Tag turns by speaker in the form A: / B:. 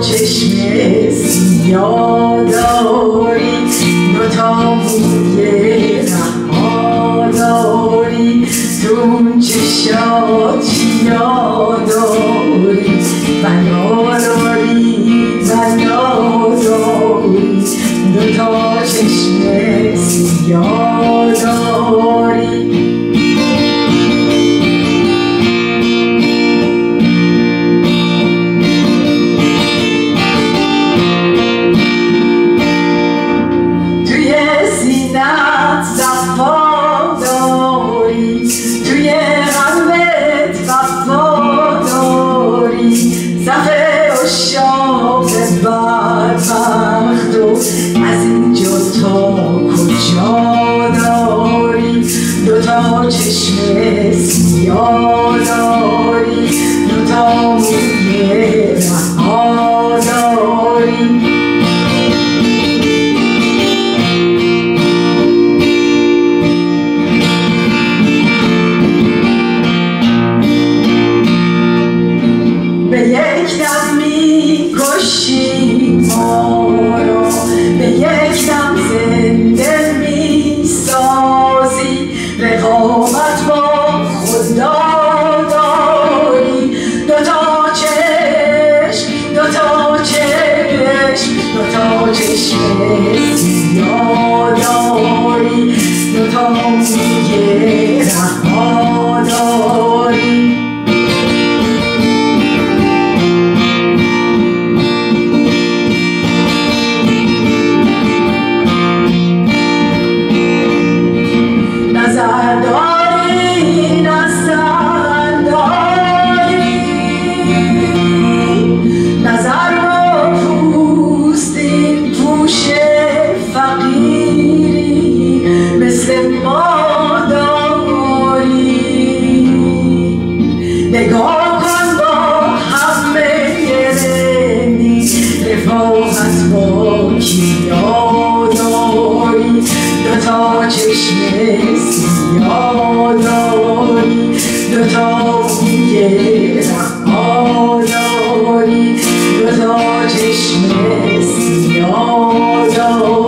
A: چشم سیا داری دو تا موی رها داری دون چشات یا داری بنا داری بنا داری دو تا چشم سیا دوتا چشم سیاه داری دوتا موی رها داری. خاکی یاداری دو تا چشم سیاه دو تا میگه داری دو تا چشم سیاه داری